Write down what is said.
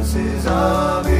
notion. Of it.